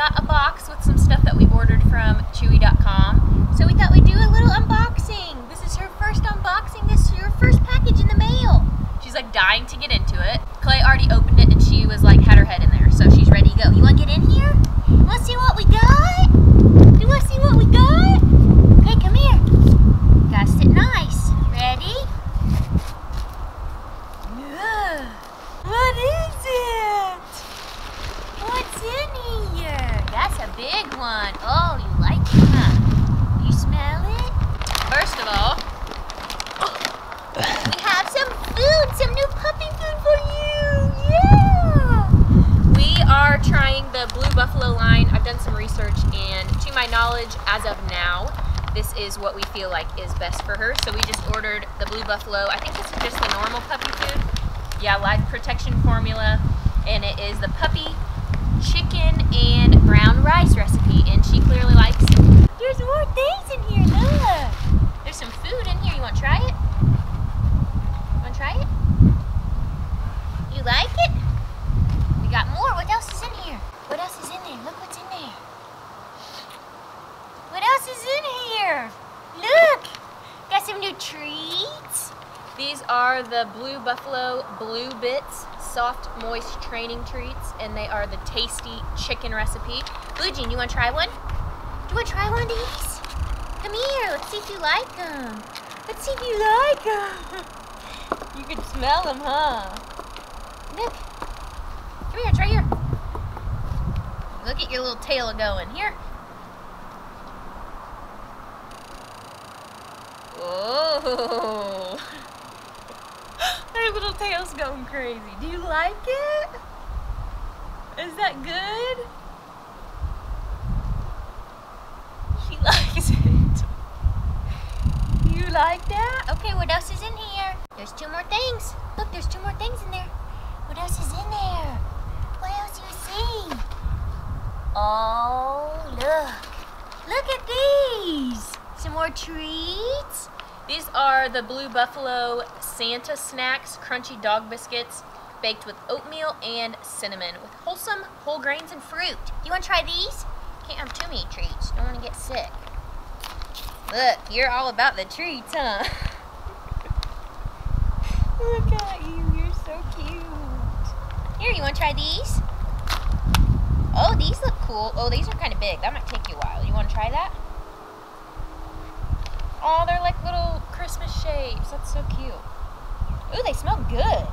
got a box with some stuff that we ordered from Chewy.com. So we thought we'd do a little unboxing. This is her first unboxing. This is her first package in the mail. She's like dying to get into it. Clay already opened it and she was like had her head in there. So she's ready to go. You want to get in here? You want to see what we got? Do you want to see what we got? Okay, come here. Gotta sit nice. Ready? Yeah. What is it? What's in here? That's a big one. Oh, you like it, huh? You smell it? First of all, we have some food, some new puppy food for you. Yeah. We are trying the Blue Buffalo line. I've done some research, and to my knowledge, as of now, this is what we feel like is best for her. So we just ordered the Blue Buffalo. I think this is just the normal puppy food. Yeah, life protection formula, and it is the puppy chicken and rice recipe, and she clearly likes it. There's more things in here, look. There's some food in here. You want to try it? Want to try it? You like it? We got more. What else is in here? What else is in there? Look what's in there. What else is in here? Look! Got some new treats. These are the Blue Buffalo Blue Bits soft, moist training treats, and they are the tasty chicken recipe. Blue Jean, you want to try one? Do you want to try one of these? Come here. Let's see if you like them. Let's see if you like them. You can smell them, huh? Look. Come here. Try here. Look at your little tail going. Here. Oh. Going crazy. Do you like it? Is that good? She likes it. You like that? Okay, what else is in here? There's two more things. Look, there's two more things in there. What else is in there? What else do you see? Oh, look. Look at these. Some more treats. These are the Blue Buffalo Santa Snacks Crunchy Dog Biscuits baked with oatmeal and cinnamon with wholesome whole grains and fruit. You want to try these? Can't have too many treats. Don't want to get sick. Look, you're all about the treats, huh? Look at you. You're so cute. Here, you want to try these? Oh, these look cool. Oh, these are kind of big. That might take you a while. You want to try that? Oh, they're like little Christmas shapes. That's so cute. Ooh, they smell good.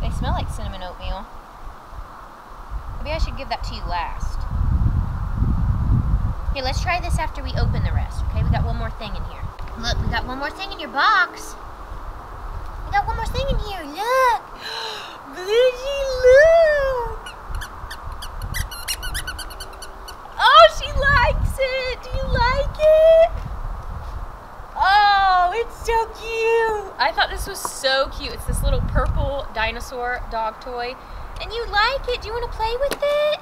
They smell like cinnamon oatmeal. Maybe I should give that to you last. Here, let's try this after we open the rest, okay? We got one more thing in here. Look, we got one more thing in your box. We got one more thing in here. Look. Bluey, look. Oh, she likes it. Do you like it? Oh, it's so cute. I thought this was so cute. It's this little purple dinosaur dog toy. And you like it. Do you want to play with it?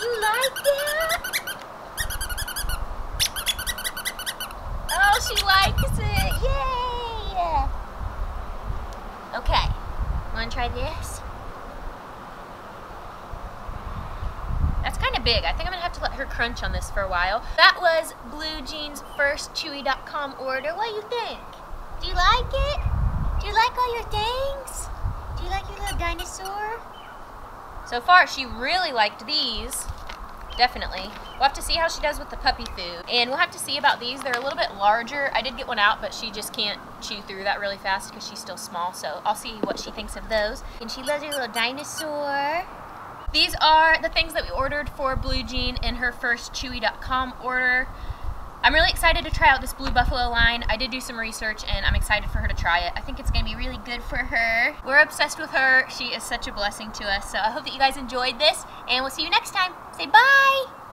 You like that? Oh, she likes it. Yay! Okay. Want to try this? That's kind of big. I think I'm to have to let her crunch on this for a while. That was Blue Jean's first Chewy.com order. What do you think? Do you like it? Do you like all your things? Do you like your little dinosaur? So far, she really liked these. Definitely. We'll have to see how she does with the puppy food. And we'll have to see about these. They're a little bit larger. I did get one out, but she just can't chew through that really fast because she's still small. So I'll see what she thinks of those. And she loves her little dinosaur. These are the things that we ordered for Blue Jean in her first Chewy.com order. I'm really excited to try out this Blue Buffalo line. I did do some research and I'm excited for her to try it. I think it's going to be really good for her. We're obsessed with her. She is such a blessing to us. So I hope that you guys enjoyed this and we'll see you next time. Say bye!